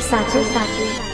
洒去，